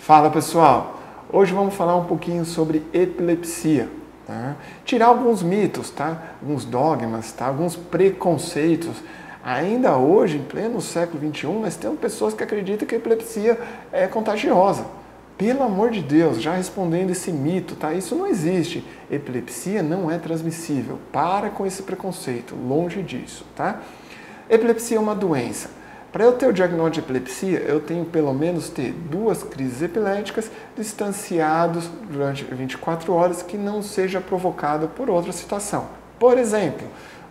Fala pessoal, hoje vamos falar um pouquinho sobre epilepsia. Tá? Tirar alguns mitos, tá? alguns dogmas, tá? alguns preconceitos. Ainda hoje, em pleno século XXI, nós temos pessoas que acreditam que a epilepsia é contagiosa. Pelo amor de Deus, já respondendo esse mito, tá? Isso não existe. Epilepsia não é transmissível. Para com esse preconceito, longe disso, tá? Epilepsia é uma doença para eu ter o diagnóstico de epilepsia, eu tenho pelo menos ter duas crises epiléticas distanciados durante 24 horas que não seja provocada por outra situação. Por exemplo,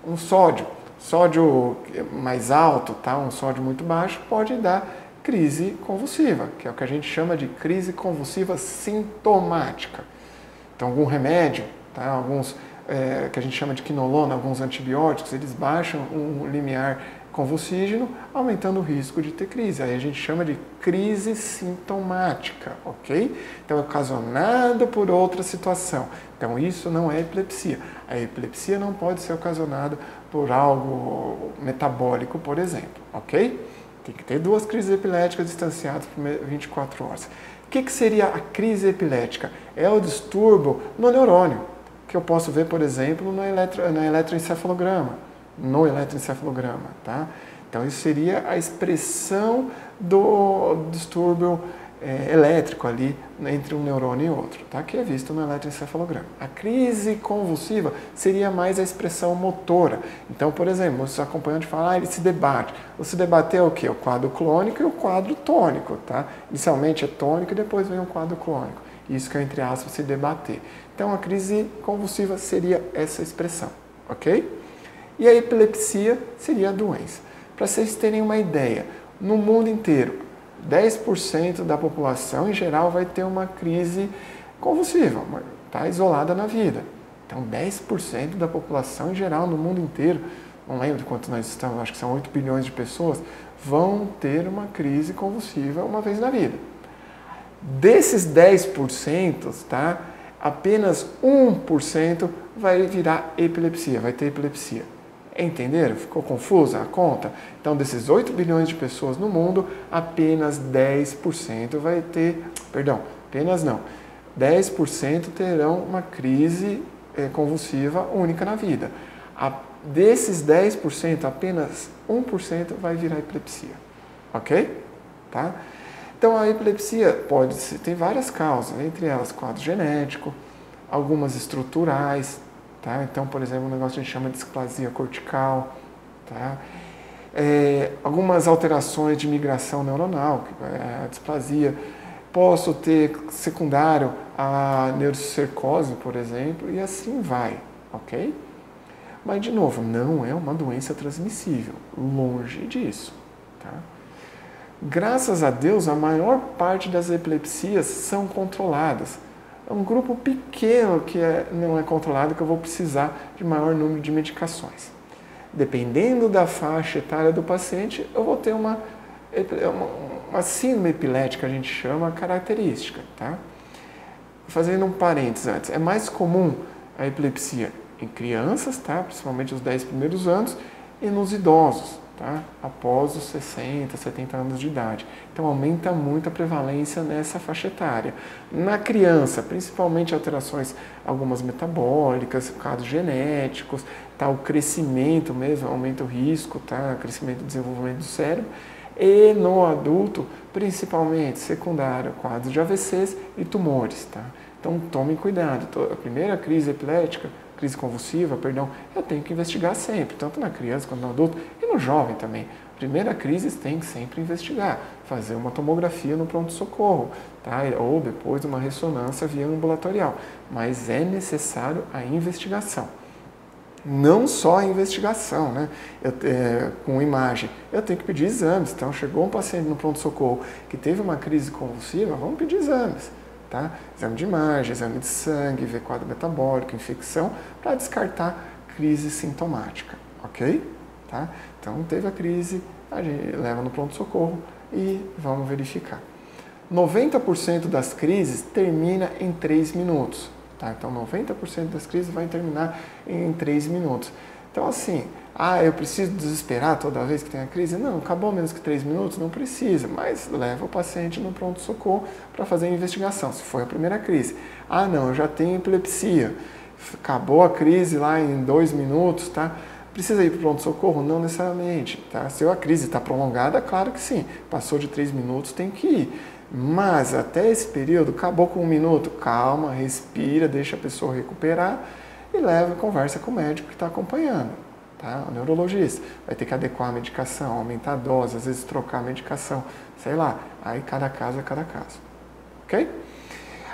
um sódio, sódio mais alto, tá? um sódio muito baixo, pode dar crise convulsiva, que é o que a gente chama de crise convulsiva sintomática. Então, algum remédio, tá? alguns é, que a gente chama de quinolona, alguns antibióticos, eles baixam o limiar convulsígeno, aumentando o risco de ter crise. Aí a gente chama de crise sintomática, ok? Então é ocasionado por outra situação. Então isso não é epilepsia. A epilepsia não pode ser ocasionada por algo metabólico, por exemplo, ok? Tem que ter duas crises epiléticas distanciadas por 24 horas. O que, que seria a crise epilética? É o distúrbio no neurônio, que eu posso ver, por exemplo, no, eletro, eletroencefalograma no eletroencefalograma, tá? Então isso seria a expressão do distúrbio é, elétrico ali entre um neurônio e outro, tá? que é visto no eletroencefalograma. A crise convulsiva seria mais a expressão motora. Então, por exemplo, os acompanhantes falam, ah, ele se debate. O se debater é o quê? O quadro clônico e o quadro tônico. Tá? Inicialmente é tônico e depois vem o quadro clônico. Isso que é, entre aspas, se debater. Então, a crise convulsiva seria essa expressão, ok? E a epilepsia seria a doença. Para vocês terem uma ideia, no mundo inteiro, 10% da população em geral vai ter uma crise convulsiva, está isolada na vida. Então, 10% da população em geral no mundo inteiro, não lembro de quanto nós estamos, acho que são 8 bilhões de pessoas, vão ter uma crise convulsiva uma vez na vida. Desses 10%, tá, apenas 1% vai virar epilepsia, vai ter epilepsia. Entenderam? Ficou confusa a conta? Então, desses 8 bilhões de pessoas no mundo, apenas 10% vai ter, perdão, apenas não, 10% terão uma crise é, convulsiva única na vida. A, desses 10%, apenas 1% vai virar epilepsia. Ok? Tá? Então, a epilepsia pode ser, tem várias causas, entre elas quadro genético, algumas estruturais, Tá? Então, por exemplo, um negócio que a gente chama de displasia cortical, tá? É, algumas alterações de migração neuronal, é a displasia. Posso ter secundário a neurocercose, por exemplo, e assim vai, ok? Mas, de novo, não é uma doença transmissível, longe disso. Tá? Graças a Deus, a maior parte das epilepsias são controladas é um grupo pequeno que é, não é controlado que eu vou precisar de maior número de medicações. Dependendo da faixa etária do paciente, eu vou ter uma, uma, uma síndrome epilética, a gente chama, característica. Tá? Fazendo um parênteses antes, é mais comum a epilepsia em crianças, tá? principalmente os 10 primeiros anos, e nos idosos tá? após os 60, 70 anos de idade. Então aumenta muito a prevalência nessa faixa etária. Na criança, principalmente alterações algumas metabólicas, casos genéticos, tá? o crescimento mesmo, aumenta o risco, tá? crescimento e desenvolvimento do cérebro. E no adulto, principalmente secundário, quadros de AVCs e tumores. Tá? Então tomem cuidado. A primeira crise epilética crise convulsiva, perdão, eu tenho que investigar sempre, tanto na criança quanto no adulto e no jovem também. Primeira crise tem que sempre investigar, fazer uma tomografia no pronto-socorro, tá? ou depois uma ressonância via ambulatorial. Mas é necessário a investigação. Não só a investigação, né? Eu, é, com imagem. Eu tenho que pedir exames. Então, chegou um paciente no pronto-socorro que teve uma crise convulsiva, vamos pedir exames tá? Exame de imagem, exame de sangue, ver quadro metabólico, infecção, para descartar crise sintomática, ok? Tá? Então, teve a crise, a gente leva no pronto-socorro e vamos verificar. 90% das crises termina em 3 minutos. Tá? Então, 90% das crises vai terminar em 3 minutos. Então, assim, ah, eu preciso desesperar toda vez que tem a crise? Não, acabou menos que três minutos? Não precisa, mas leva o paciente no pronto-socorro para fazer a investigação, se foi a primeira crise. Ah, não, eu já tenho epilepsia, acabou a crise lá em dois minutos, tá? Precisa ir para o pronto-socorro? Não necessariamente, tá? Se a crise está prolongada, claro que sim, passou de três minutos, tem que ir. Mas até esse período, acabou com um minuto, calma, respira, deixa a pessoa recuperar e leva, conversa com o médico que está acompanhando, tá? O neurologista. Vai ter que adequar a medicação, aumentar a dose, às vezes trocar a medicação, sei lá. Aí cada caso é cada caso. Ok?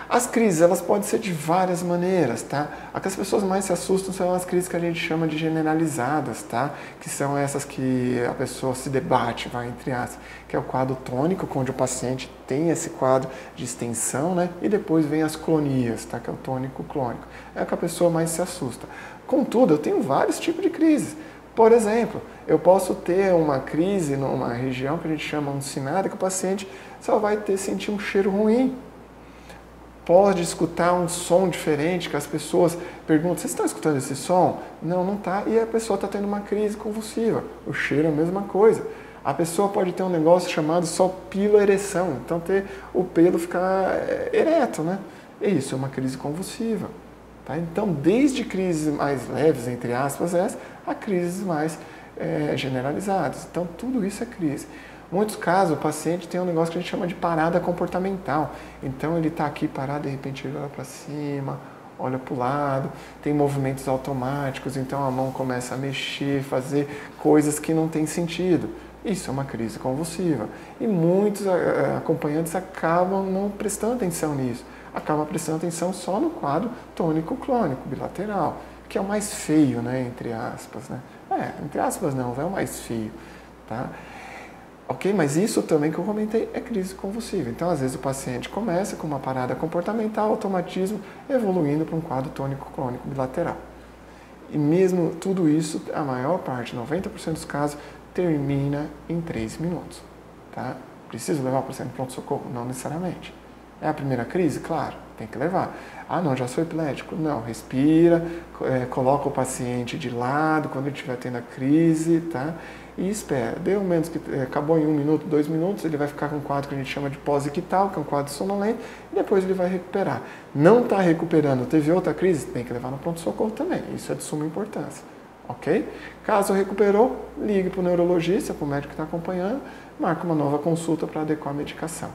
As crises, elas podem ser de várias maneiras, tá? A que as pessoas mais se assustam são as crises que a gente chama de generalizadas, tá? Que são essas que a pessoa se debate, vai entre aspas, que é o quadro tônico, onde o paciente tem esse quadro de extensão, né? E depois vem as clonias, tá? Que é o tônico clônico. É o que a pessoa mais se assusta. Contudo, eu tenho vários tipos de crises. Por exemplo, eu posso ter uma crise numa região que a gente chama uncinada, que o paciente só vai ter sentir um cheiro ruim, pode escutar um som diferente, que as pessoas perguntam, vocês estão escutando esse som? Não, não está. E a pessoa está tendo uma crise convulsiva. O cheiro é a mesma coisa. A pessoa pode ter um negócio chamado só piloereção, então ter o pelo ficar eh, ereto, né? E isso é uma crise convulsiva. Tá? Então, desde crises mais leves, entre aspas, essa, a crises mais é, generalizadas. Então, tudo isso é crise. Muitos casos, o paciente tem um negócio que a gente chama de parada comportamental. Então, ele está aqui parado, de repente ele olha para cima, olha para o lado, tem movimentos automáticos, então a mão começa a mexer, fazer coisas que não têm sentido. Isso é uma crise convulsiva. E muitos acompanhantes acabam não prestando atenção nisso. Acabam prestando atenção só no quadro tônico-clônico bilateral, que é o mais feio, né, entre aspas. Né? É, entre aspas não, é o mais feio. Tá? Ok, mas isso também que eu comentei é crise convulsiva. Então, às vezes, o paciente começa com uma parada comportamental, automatismo, evoluindo para um quadro tônico crônico bilateral. E mesmo tudo isso, a maior parte, 90% dos casos, termina em 3 minutos. Tá? Preciso levar o paciente para pronto-socorro? Não necessariamente. É a primeira crise? Claro, tem que levar. Ah, não, já sou epilético? Não, respira, é, coloca o paciente de lado quando ele estiver tendo a crise, tá? E espera. Deu menos que é, acabou em um minuto, dois minutos, ele vai ficar com um quadro que a gente chama de pós-ictal, que é um quadro sonolento, e depois ele vai recuperar. Não está recuperando, teve outra crise, tem que levar no pronto-socorro também. Isso é de suma importância. Ok? Caso recuperou, ligue para o neurologista, para o médico que está acompanhando, marca uma nova consulta para adequar a medicação.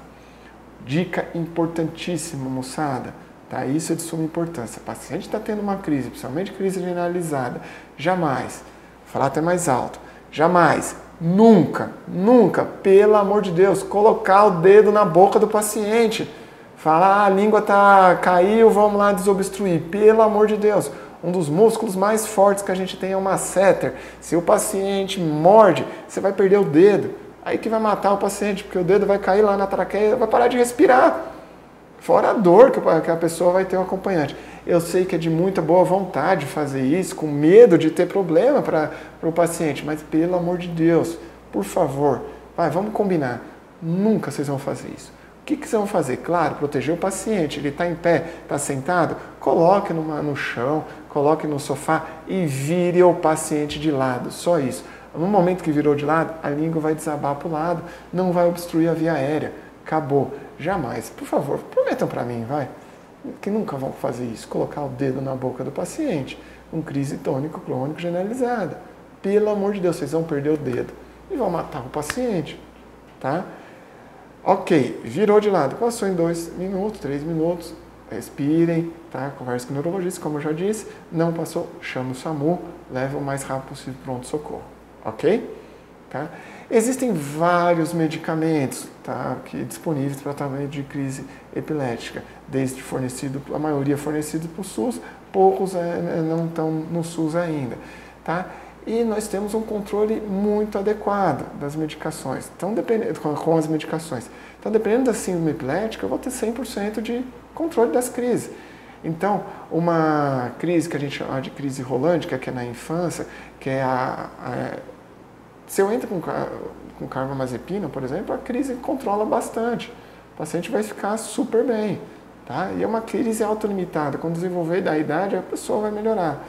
Dica importantíssima, moçada. Tá? Isso é de suma importância. O paciente está tendo uma crise, principalmente crise generalizada, jamais, vou falar até mais alto, Jamais, nunca, nunca, pelo amor de Deus, colocar o dedo na boca do paciente. Falar, ah, a língua tá caiu, vamos lá desobstruir. Pelo amor de Deus, um dos músculos mais fortes que a gente tem é o masseter. Se o paciente morde, você vai perder o dedo. Aí que vai matar o paciente, porque o dedo vai cair lá na traqueia, vai parar de respirar. Fora a dor que a pessoa vai ter um acompanhante. Eu sei que é de muita boa vontade fazer isso, com medo de ter problema para o paciente, mas pelo amor de Deus, por favor, vai, vamos combinar. Nunca vocês vão fazer isso. O que, que vocês vão fazer? Claro, proteger o paciente. Ele está em pé, está sentado, coloque numa, no chão, coloque no sofá e vire o paciente de lado. Só isso. No momento que virou de lado, a língua vai desabar para o lado, não vai obstruir a via aérea. Acabou. Jamais. Por favor, prometam para mim, vai. Que nunca vão fazer isso. Colocar o dedo na boca do paciente. Com crise tônico-crônico generalizada. Pelo amor de Deus, vocês vão perder o dedo. E vão matar o paciente. Tá? Ok, virou de lado. Passou em dois minutos, três minutos. Respirem, tá? Converse com o neurologista, como eu já disse. Não passou, chama o SAMU, leva o mais rápido possível pronto-socorro. Ok? Tá? Existem vários medicamentos tá, que disponíveis para tratamento de crise epilética, desde fornecido, a maioria fornecido por SUS, poucos é, não estão no SUS ainda. Tá? E nós temos um controle muito adequado das medicações, então, dependendo, com as medicações. Então, dependendo da síndrome epilética, eu vou ter 100% de controle das crises. Então, uma crise que a gente chama de crise rolântica, que é na infância, que é a, a se eu entro com, com carbamazepina, por exemplo, a crise controla bastante. O paciente vai ficar super bem. Tá? E é uma crise autolimitada. Com o desenvolver da idade, a pessoa vai melhorar.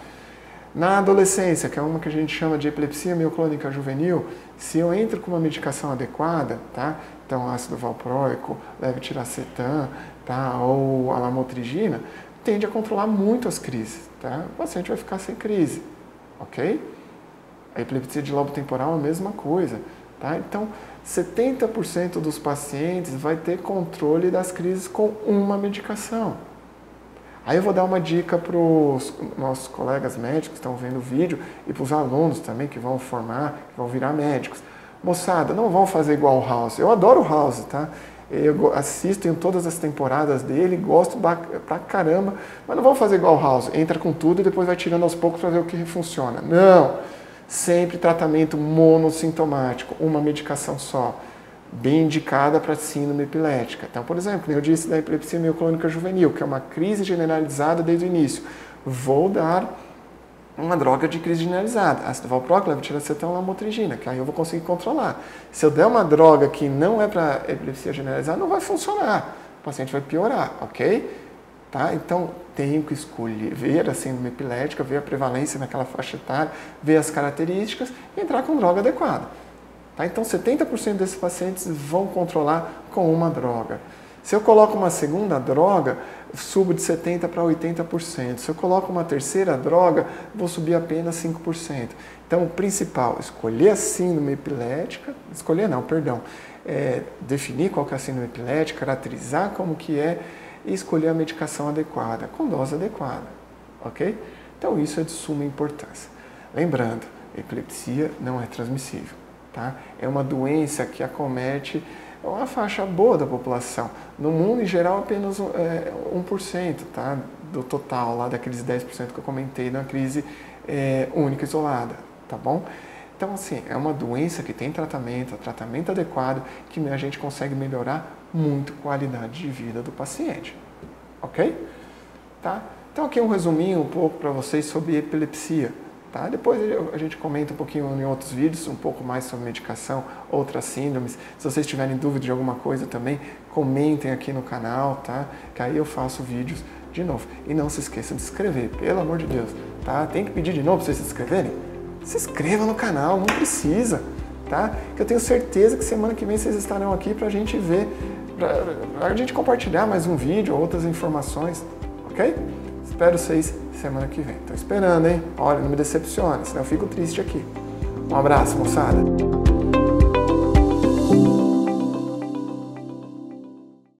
Na adolescência, que é uma que a gente chama de epilepsia mioclônica juvenil, se eu entro com uma medicação adequada, tá? Então ácido valproico, levetiracetam, tá? Ou a lamotrigina, tende a controlar muito as crises, tá? O paciente vai ficar sem crise, ok? A epilepsia de lobo temporal é a mesma coisa, tá? Então, 70% dos pacientes vai ter controle das crises com uma medicação. Aí eu vou dar uma dica para os nossos colegas médicos que estão vendo o vídeo e para os alunos também que vão formar, que vão virar médicos. Moçada, não vão fazer igual o House. Eu adoro o House, tá? Eu assisto em todas as temporadas dele, gosto pra caramba, mas não vão fazer igual o House. Entra com tudo e depois vai tirando aos poucos para ver o que funciona. Não! Sempre tratamento monossintomático, uma medicação só bem indicada para síndrome epilética. Então, por exemplo, eu disse da epilepsia mioclônica juvenil, que é uma crise generalizada desde o início. Vou dar uma droga de crise generalizada, ácido valproico, levetiracetam, lamotrigina, que aí eu vou conseguir controlar. Se eu der uma droga que não é para epilepsia generalizada, não vai funcionar. O paciente vai piorar, ok? Tá? Então, tenho que escolher, ver a síndrome epilética, ver a prevalência naquela faixa etária, ver as características e entrar com droga adequada. Tá? Então, 70% desses pacientes vão controlar com uma droga. Se eu coloco uma segunda droga, subo de 70% para 80%. Se eu coloco uma terceira droga, vou subir apenas 5%. Então, o principal, escolher a síndrome epilética, escolher não, perdão, é, definir qual que é a síndrome epilética, caracterizar como que é e escolher a medicação adequada, com dose adequada, ok? Então, isso é de suma importância. Lembrando, epilepsia não é transmissível. Tá? É uma doença que acomete uma faixa boa da população. No mundo, em geral, apenas é, 1% tá? do total, lá daqueles 10% que eu comentei na crise é, única isolada. Tá bom? Então, assim, é uma doença que tem tratamento, tratamento adequado, que a gente consegue melhorar muito a qualidade de vida do paciente. Ok? Tá? Então, aqui um resuminho um pouco para vocês sobre epilepsia. Tá? Depois a gente comenta um pouquinho em outros vídeos, um pouco mais sobre medicação, outras síndromes. Se vocês tiverem dúvida de alguma coisa também, comentem aqui no canal, tá? Que aí eu faço vídeos de novo. E não se esqueçam de se inscrever, pelo amor de Deus, tá? Tem que pedir de novo para vocês se inscreverem? Se inscreva no canal, não precisa, tá? Eu tenho certeza que semana que vem vocês estarão aqui para a gente ver, para a gente compartilhar mais um vídeo, outras informações, ok? Espero vocês semana que vem. Tô esperando, hein? Olha, não me decepcione, senão eu fico triste aqui. Um abraço, moçada.